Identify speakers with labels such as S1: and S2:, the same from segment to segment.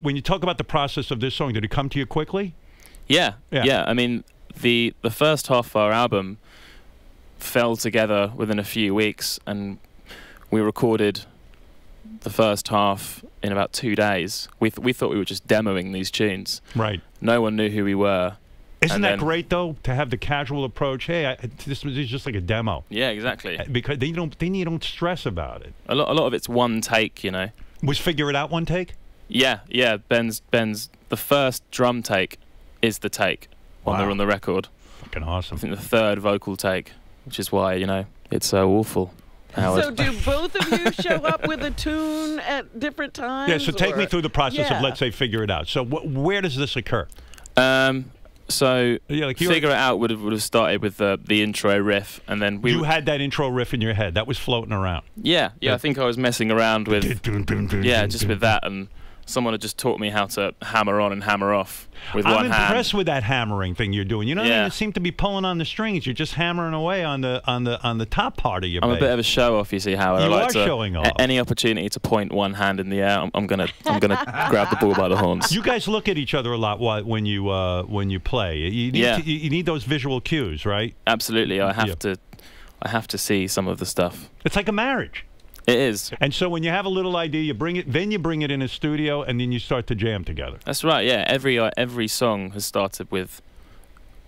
S1: When you talk about the process of this song, did it come to you quickly?
S2: Yeah,
S1: Yeah.
S2: yeah. I mean, the the first half of our album fell together within a few weeks, and we recorded the first half in about two days. We th- we thought we were just demoing these tunes.
S1: Right.
S2: No one knew who we were.
S1: Isn't that great though to have the casual approach? Hey, I, this is just like a demo
S2: Yeah, exactly.
S1: Uh, because then you don't then you don't stress about it.
S2: A lot a lot of it's one take, you know.
S1: Was figure it out one take?
S2: Yeah, yeah. Ben's Ben's the first drum take is the take on the
S1: Wow.
S2: on the record.
S1: Fucking awesome.
S2: I think the third vocal take, which is why you know it's so awful. Howard.
S3: So do both of you show up with a tune at different times?
S1: Yeah. So take me through the process
S3: Yeah.
S1: of let's say figure it out. So wh- where does this occur?
S2: Um, so
S1: Yeah, like
S2: figure it out would have would have started with the the intro riff, and then we
S1: you had that intro riff in your head that was floating around.
S2: yeah yeah. I think I was messing around with yeah just with that, and someone had just taught me how to hammer on and hammer off with
S1: I'm
S2: one
S1: impressed with that hammering thing you're doing. You know, what I mean?
S2: Yeah.
S1: you seem to be pulling on the strings. You're just hammering away on the on the on the top part of your.
S2: I'm a bit of a show off, you see, Howard. I
S1: You
S2: like
S1: are
S2: to,
S1: showing off.
S2: any opportunity to point one hand in the air, I'm, I'm gonna I'm gonna grab the ball by the horns.
S1: You guys look at each other a lot when you uh, when you play. You need
S2: Yeah.
S1: to, you you need those visual cues, right?
S2: Absolutely, I have
S1: Yeah.
S2: to I have to see some of the stuff.
S1: It's like a marriage.
S2: It is.
S1: And so when you have a little idea, you bring it, then you bring it in a studio, and then you start to jam together.
S2: That's right. Yeah, every uh, every song has started with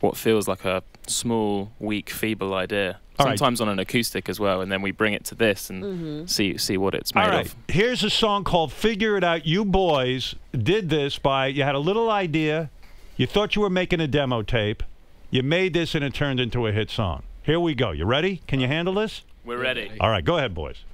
S2: what feels like a small, weak, feeble idea.
S1: All right.
S2: Sometimes on an acoustic as well, and then we bring it to this and
S3: Mm-hmm.
S2: see see what it's made
S1: All right,
S2: of.
S1: here's a song called "Figure It Out." You boys did this by you had a little idea, you thought you were making a demo tape, you made this, and it turned into a hit song. Here we go. You ready? Can you handle this?
S2: We're ready.
S1: All right, go ahead, boys.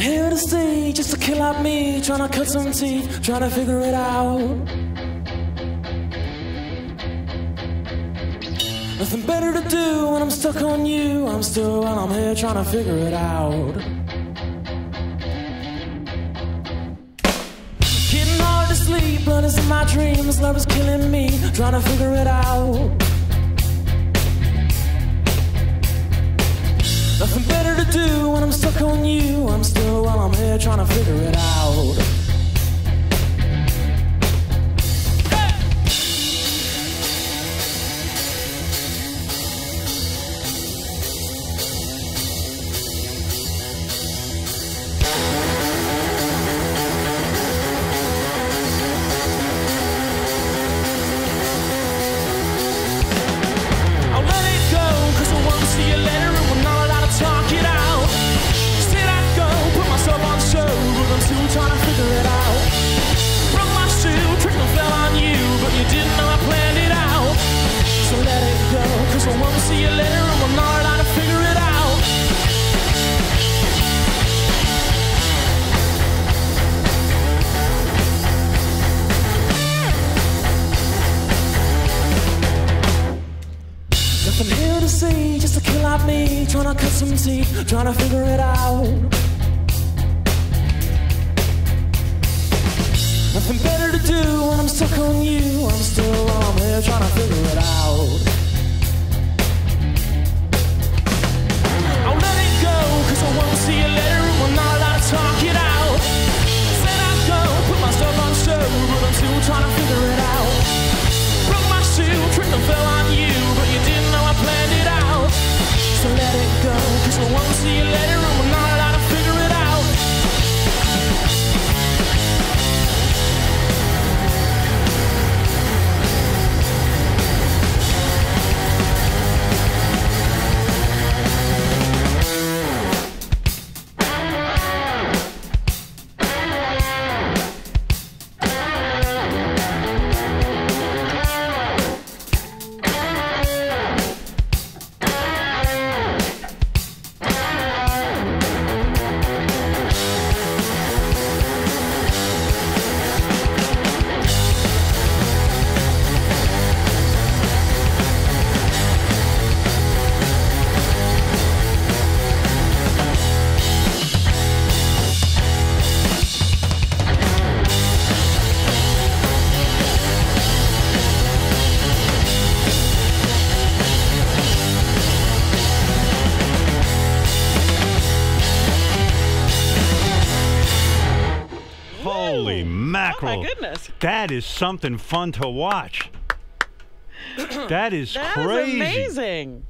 S4: Here to see, just a kid like me trying to cut some teeth, trying to figure it out. Nothing better to do when I'm stuck on you. I'm still when I'm here trying to figure it out. Getting hard to sleep, but it's in my dreams. Love is killing me, trying to figure it out. Trying to figure it out. Nothing here to see, just a kid like me trying to cut some teeth, trying to figure it out. Nothing better to do
S1: Holy
S3: Oh my goodness.
S1: That is something fun to watch. that is
S3: That is
S1: crazy.
S3: amazing.